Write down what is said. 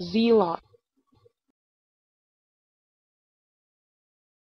Zealot